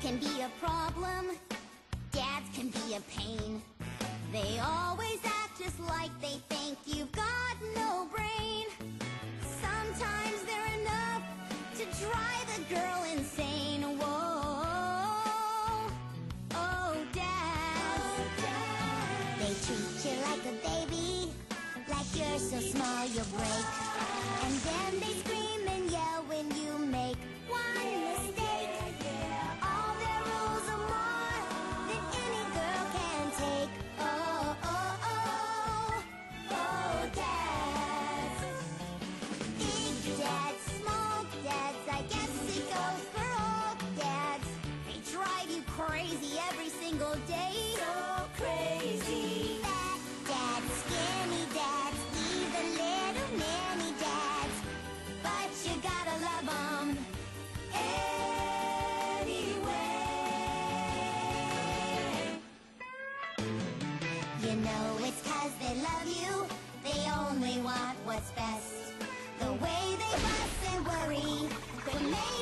can be a problem, dads can be a pain. They always act just like they think you've got no brain. Sometimes they're enough to drive a girl insane. Whoa, oh, dads. They treat you like a baby, like you're so small you'll break. Day. So crazy. Fat skinny even little nanny dads. But you gotta love 'em anyway. You know it's 'cause they love you. They only want what's best. The way they fuss and worry could make.